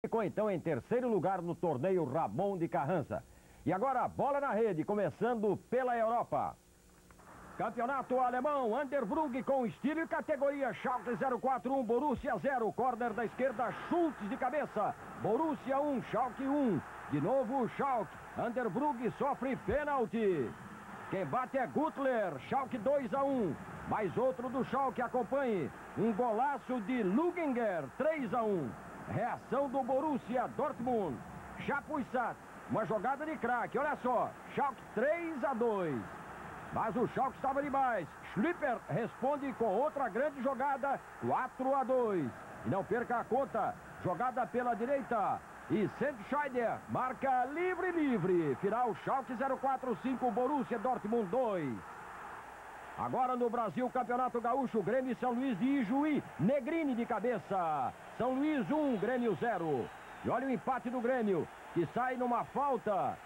ficou então em terceiro lugar no torneio Ramon de Carrança. E agora bola na rede, começando pela Europa. Campeonato alemão, Underbrug com estilo e categoria, Schalke 041, Borussia 0, corner da esquerda, Schultz de cabeça, Borussia 1, Schalke 1, de novo Schalke, Underbrug sofre pênalti. Quem bate é Gutler, Schalke 2 a 1, mais outro do Schalke acompanhe, um golaço de Luginger, 3 a 1. Reação do Borussia Dortmund. Chapuisat. Uma jogada de craque. Olha só. Schalke 3 a 2. Mas o Schalke estava demais. Schlipper responde com outra grande jogada. 4 a 2. E não perca a conta. Jogada pela direita. E Sandscheider marca livre, livre. Final Schalke 045, Borussia Dortmund 2. Agora no Brasil, Campeonato Gaúcho, Grêmio São Luís de Ijuí, Negrini de cabeça. São Luís 1, Grêmio 0. E olha o empate do Grêmio, que sai numa falta.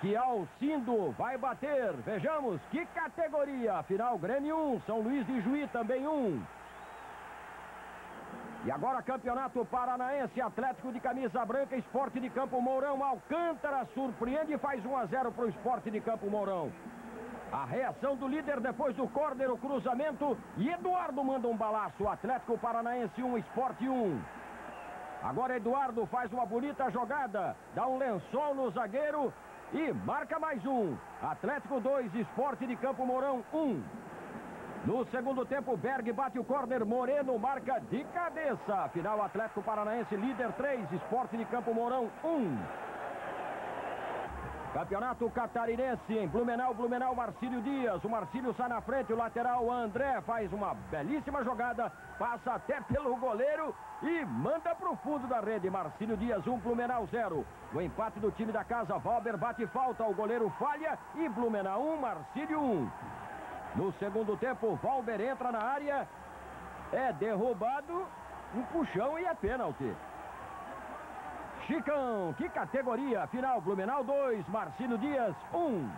Que Alcindo vai bater. Vejamos que categoria. Final Grêmio 1, São Luís de Juí também 1. E agora Campeonato Paranaense, Atlético de camisa branca, Esporte de Campo Mourão. Alcântara surpreende e faz 1 a 0 para o Esporte de Campo Mourão. A reação do líder depois do córner, o cruzamento. E Eduardo manda um balaço. Atlético Paranaense 1, Esporte 1. Agora Eduardo faz uma bonita jogada. Dá um lençol no zagueiro e marca mais um. Atlético 2, Esporte de Campo Mourão 1. No segundo tempo, Berg bate o córner, Moreno marca de cabeça. Final Atlético Paranaense, líder 3, Esporte de Campo Mourão 1. Campeonato Catarinense em Blumenau, Blumenau, Marcílio Dias. O Marcílio sai na frente, o lateral André faz uma belíssima jogada, passa até pelo goleiro e manda para o fundo da rede. Marcílio Dias 1, um, Blumenau 0. O empate do time da casa, Valber bate falta, o goleiro falha e Blumenau 1, um, Marcílio 1. Um. No segundo tempo, Valber entra na área, é derrubado, um puxão e é pênalti. Chicão, que categoria! Final, Blumenau 2, Marcelo Dias 1. Um.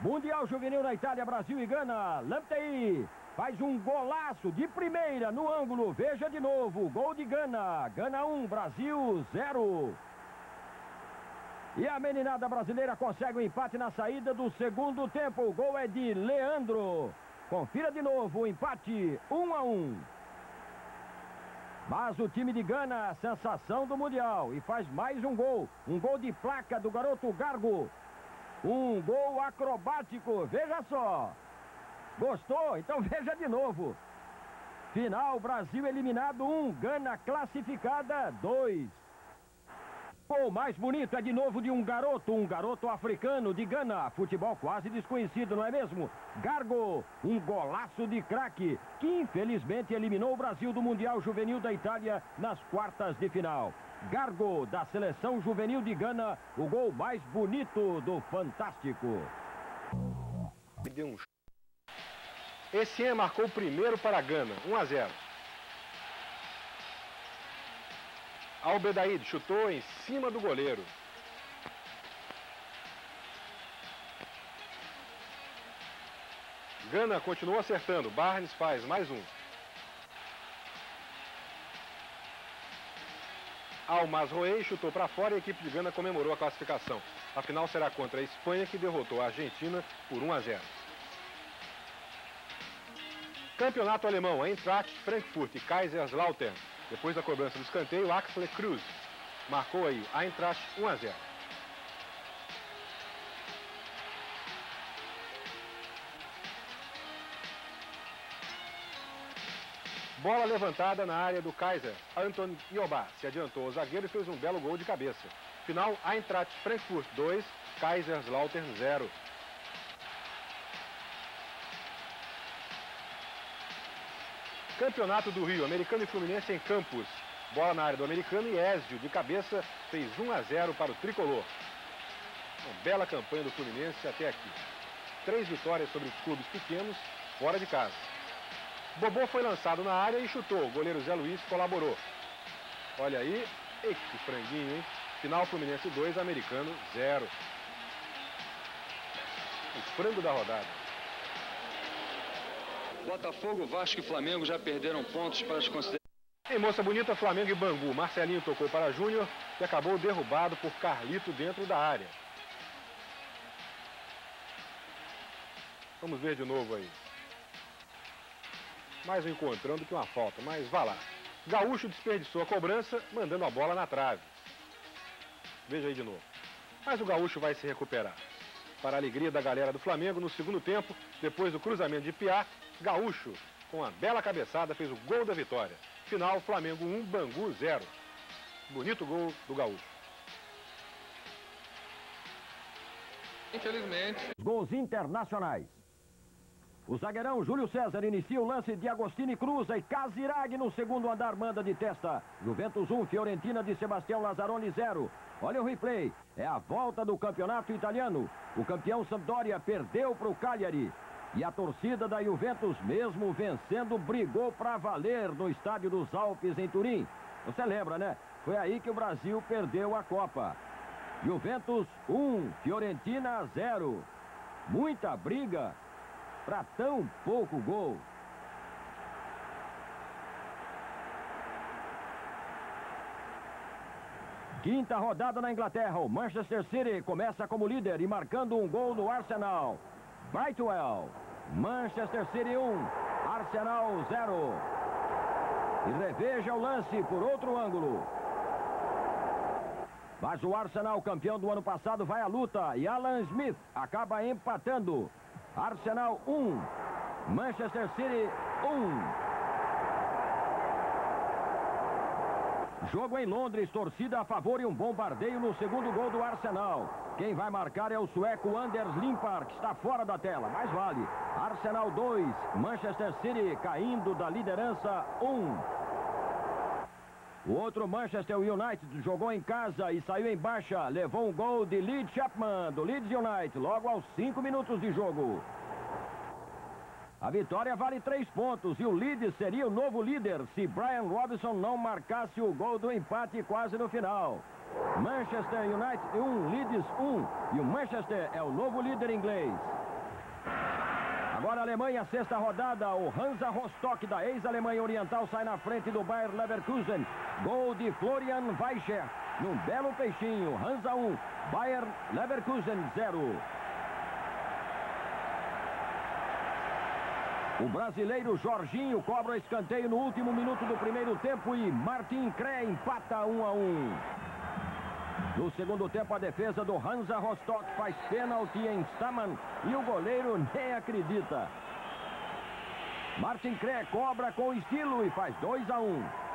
Mundial Juvenil na Itália, Brasil e Gana. Lamptei faz um golaço de primeira no ângulo. Veja de novo, gol de Gana. Gana 1, um, Brasil 0. E a meninada brasileira consegue o um empate na saída do segundo tempo. O gol é de Leandro. Confira de novo o empate 1 um a 1. Mas o time de Gana, sensação do Mundial. E faz mais um gol. Um gol de placa do garoto Gargo. Um gol acrobático. Veja só. Gostou? Então veja de novo. Final, Brasil eliminado 1. Um, Gana classificada 2. O mais bonito é de novo de um garoto, um garoto africano de Gana. Futebol quase desconhecido, não é mesmo? Gargo, um golaço de craque, que infelizmente eliminou o Brasil do Mundial Juvenil da Itália nas quartas de final. Gargo, da seleção juvenil de Gana, o gol mais bonito do Fantástico. Esse ano marcou o primeiro para Gana, 1 a 0. Albedaíde chutou em cima do goleiro. Gana continua acertando. Barnes faz mais um. Almas Roei chutou para fora e a equipe de Gana comemorou a classificação. A final será contra a Espanha, que derrotou a Argentina por 1 a 0. Campeonato alemão, Eintracht Frankfurt e Kaiserslautern depois da cobrança do escanteio, Axel Cruz marcou aí a Eintracht 1 a 0. Bola levantada na área do Kaiser. Anton Iobá se adiantou ao zagueiro e fez um belo gol de cabeça. Final, Eintracht Frankfurt 2, Kaiserslautern 0. Campeonato do Rio, Americano e Fluminense em Campos. Bola na área do americano e Ézio, de cabeça, fez 1 a 0 para o tricolor. Uma bela campanha do Fluminense até aqui. Três vitórias sobre clubes pequenos, fora de casa. Bobô foi lançado na área e chutou. O goleiro Zé Luiz colaborou. Olha aí, eita, que franguinho, hein? Final Fluminense 2, Americano 0. O frango da rodada. Botafogo, Vasco e Flamengo já perderam pontos para as considerações. Em moça bonita, Flamengo e Bangu. Marcelinho tocou para Júnior e acabou derrubado por Carlito dentro da área. Vamos ver de novo aí. Mais um encontrando que uma falta, mas vá lá. Gaúcho desperdiçou a cobrança, mandando a bola na trave. Veja aí de novo. Mas o Gaúcho vai se recuperar. Para a alegria da galera do Flamengo, no segundo tempo, depois do cruzamento de Piá, Gaúcho, com a bela cabeçada, fez o gol da vitória. Final, Flamengo 1, Bangu 0. Bonito gol do Gaúcho. Infelizmente. Gols internacionais. O zagueirão Júlio César inicia o lance de Agostini Cruza e Casirag no segundo andar manda de testa. Juventus 1, Fiorentina de Sebastião Lazzaroni 0. Olha o replay. É a volta do campeonato italiano. O campeão Sampdoria perdeu para o Cagliari. E a torcida da Juventus, mesmo vencendo, brigou para valer no estádio dos Alpes em Turim. Você lembra, né? Foi aí que o Brasil perdeu a Copa. Juventus 1, Fiorentina 0. Muita briga para tão pouco gol. Quinta rodada na Inglaterra. O Manchester City começa como líder e marcando um gol no Arsenal. Brightwell. Manchester City 1, Arsenal 0. E reveja o lance por outro ângulo. Mas o Arsenal, campeão do ano passado, vai à luta. E Alan Smith acaba empatando. Arsenal 1, Manchester City 1. Jogo em Londres, torcida a favor e um bombardeio no segundo gol do Arsenal. Quem vai marcar é o sueco Anders Limpar, que está fora da tela, mas vale. Arsenal 2, Manchester City caindo da liderança 1. O outro Manchester United jogou em casa e saiu em baixa. Levou um gol de Leeds Chapman, do Leeds United, logo aos 5 minutos de jogo. A vitória vale três pontos e o Leeds seria o novo líder se Brian Robinson não marcasse o gol do empate quase no final. Manchester United 1, Leeds 1 e o Manchester é o novo líder inglês. Agora a Alemanha, sexta rodada, o Hansa Rostock da ex-Alemanha Oriental sai na frente do Bayer Leverkusen. Gol de Florian Weicher, num belo peixinho. Hansa 1, Bayer Leverkusen 0. O brasileiro Jorginho cobra escanteio no último minuto do primeiro tempo e Martin Cré empata 1 a 1. No segundo tempo, a defesa do Hansa Rostock faz pênalti em Staman e o goleiro nem acredita. Martin Kré cobra com estilo e faz 2 a 1. Um.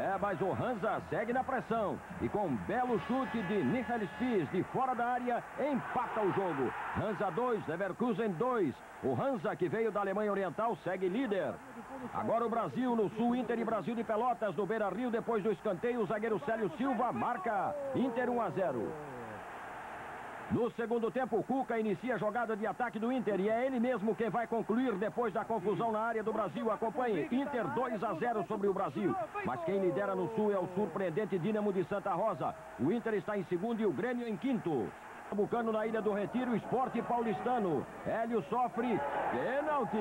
É, mas o Hansa segue na pressão e com um belo chute de Michael Spies de fora da área, empata o jogo. Hansa 2, Leverkusen 2. O Hansa, que veio da Alemanha Oriental, segue líder. Agora o Brasil no Sul, Inter e Brasil de Pelotas no Beira Rio, depois do escanteio, o zagueiro Célio Silva marca Inter 1 a 0. No segundo tempo, o Cuca inicia a jogada de ataque do Inter e é ele mesmo quem vai concluir depois da confusão na área do Brasil. Acompanhe, Inter 2 a 0 sobre o Brasil. Mas quem lidera no Sul é o surpreendente Dínamo de Santa Rosa. O Inter está em segundo e o Grêmio em quinto. Bucano na Ilha do Retiro, esporte paulistano. Hélio sofre pênalti.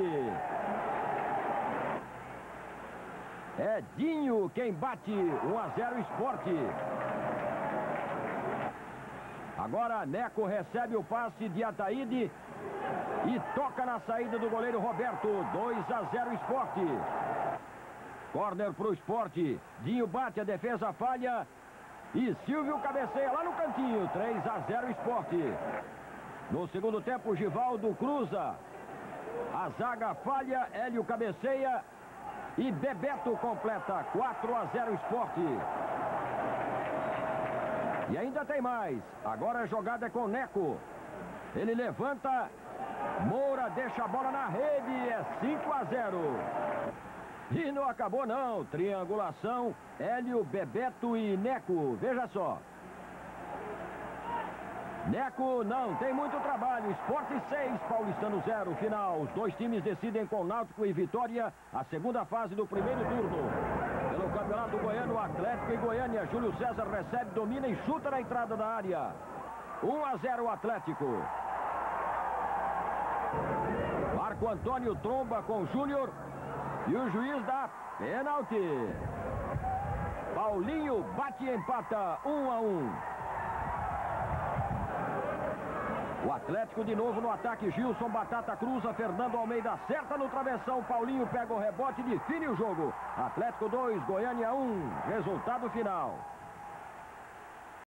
É Dinho quem bate 1 a 0 esporte. Agora Neco recebe o passe de Ataíde e toca na saída do goleiro Roberto. 2 a 0 esporte. Corner para o esporte. Dinho bate, a defesa falha. E Silvio cabeceia lá no cantinho. 3 a 0 esporte. No segundo tempo, Givaldo cruza. A zaga falha, Hélio cabeceia. E Bebeto completa 4 a 0 esporte. E ainda tem mais. Agora a jogada é com Neco. Ele levanta. Moura deixa a bola na rede. É 5 a 0. E não acabou não. Triangulação. Hélio, Bebeto e Neco. Veja só. Neco não tem muito trabalho. Esporte 6, Paulistano 0. Final. Os dois times decidem com Náutico e Vitória a segunda fase do primeiro turno. Campeonato Goiano, Atlético e Goiânia. Júlio César recebe, domina e chuta na entrada da área. 1 a 0 Atlético. Marco Antônio tromba com Júnior. E o juiz dá Pênalti. Paulinho bate e empata 1 um a 1. Um. O Atlético de novo no ataque. Gilson Batata cruza. Fernando Almeida acerta no travessão. Paulinho pega o rebote e define o jogo. Atlético 2, Goiânia 1. Um. Resultado final.